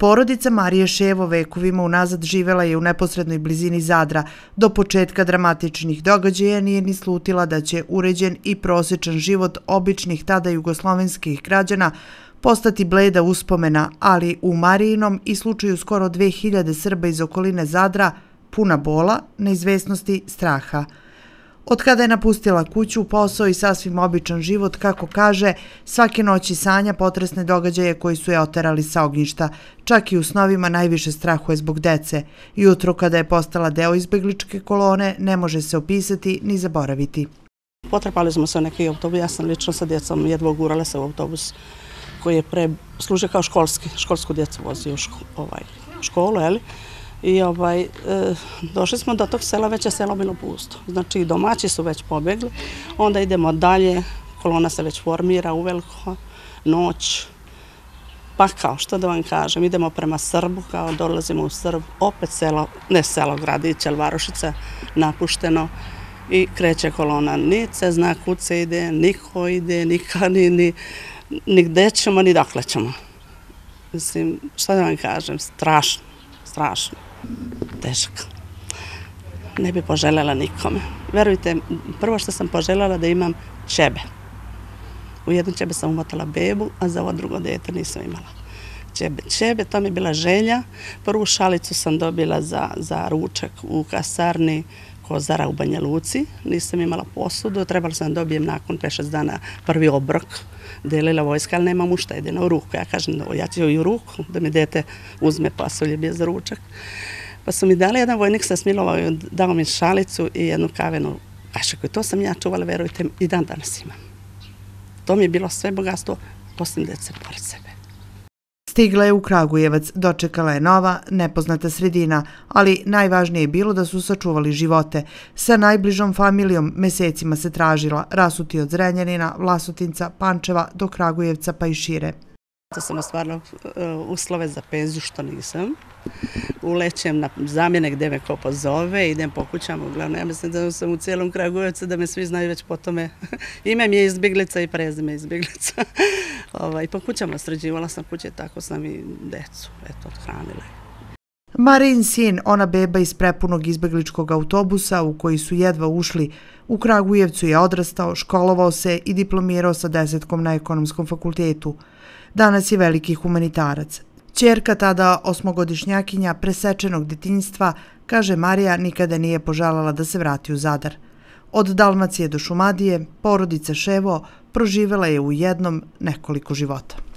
Porodica Marije Ševo vekovima unazad živela je u neposrednoj blizini Zadra. Do početka dramatičnih događaja nije ni slutila da će uređen i prosječan život običnih tada jugoslovenskih građana postati bleda uspomena, ali u Marijinom i slučaju skoro 2000 Srba iz okoline Zadra puna bola, neizvesnosti, straha. Od kada je napustila kuću, posao i sasvim običan život, kako kaže, svake noći sanja potresne događaje koji su je oterali sa ognjišta. Čak i u snovima najviše strahuje zbog dece. Jutro kada je postala deo izbegličke kolone, ne može se opisati ni zaboraviti. Potrpali smo se neki autobus, ja sam lično sa djecom jedva gurala se u autobus koji je pre, služio kao školski, školsku djecu vozio u ško, ovaj, školu, jel? I ovaj, e, došli smo do tog sela, već je selo bilo pusto. Znači, domaći su već pobegli, onda idemo dalje, kolona se već formira u veliko, noć, pa kao, što da vam kažem, idemo prema Srbu, kao dolazimo u Srb, opet selo, ne selo, gradić, ali Varošica, napušteno, i kreće kolona. Ni se zna kud se ide, niko ide, nika, ni, ni, ni gde ćemo, ni dakle ćemo. Mislim, šta da vam kažem, strašno, strašno teško. Ne bi poželjela nikome. Verujte, prvo što sam poželjela da imam čebe. U jednom čebe sam umotala bebu, a za ovo drugo dete nisam imala. Čebe, čebe, to mi je bila želja. Prvu šalicu sam dobila za, za ručak u kasarni Kozara u Banja Luci. Nisam imala posudu, trebala sam da dobijem nakon 5-6 dana prvi obrok. Delila vojska, ali nemam ušta, jedino u ruku. Ja kažem, ja ću i u ruku da mi dete uzme pasulje bez za ručak. Pa su mi dali jedan vojnik sa Smilovao i dao mi šalicu i jednu kavenu kašaku. To sam ja čuvala, verujte, i dan danas imam. To mi je bilo sve bogatstvo, posljednje dece pored sebe. Stigla je u Kragujevac, dočekala je nova, nepoznata sredina, ali najvažnije je bilo da su sačuvali živote. Sa najbližom familijom mesecima se tražila, rasuti od Zrenjanina, Vlasotinca, Pančeva do Kragujevca pa i šire. To sam ostvarila e, uslove za penziju što nisam. Ulećem na zamjene gde me ko pozove, idem po kućama. Uglavnom, ja mislim da sam u cijelom Kragujevcu, da me svi znaju već po tome. Ime mi je izbjeglica i prezime izbjeglica. I ovaj, po kućama sređivala sam kuće, tako sam i decu eto, odhranila. Marin sin, ona beba iz prepunog izbegličkog autobusa u koji su jedva ušli, u Kragujevcu je odrastao, školovao se i diplomirao sa desetkom na ekonomskom fakultetu. Danas je veliki humanitarac. Čerka tada osmogodišnjakinja presečenog detinjstva, kaže Marija, nikada nije poželala da se vrati u Zadar. Od Dalmacije do Šumadije, porodica Ševo proživela je u jednom nekoliko života.